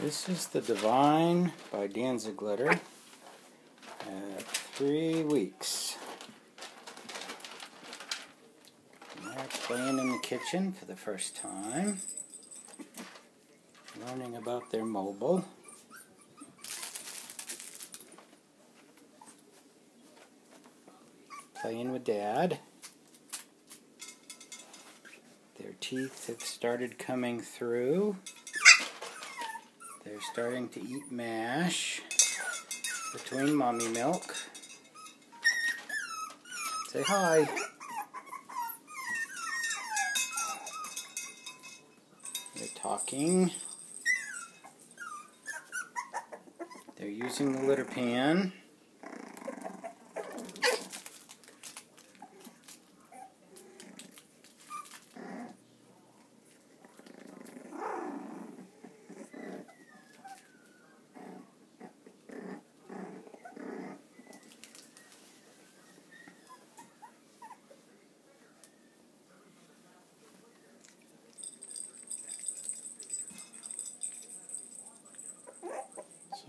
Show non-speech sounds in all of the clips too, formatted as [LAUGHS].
This is the Divine by Danzig litter at three weeks. playing in the kitchen for the first time, learning about their mobile. Playing with Dad. Their teeth have started coming through. They're starting to eat mash between mommy milk. Say hi. They're talking. They're using the litter pan.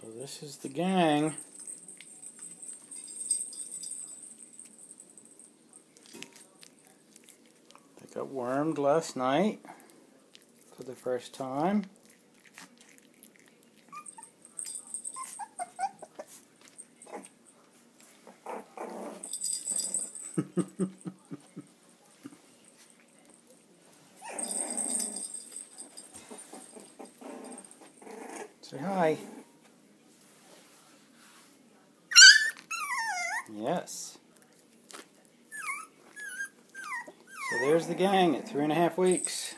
So this is the gang. They got wormed last night for the first time. [LAUGHS] Say hi. Yes. So there's the gang at three and a half weeks.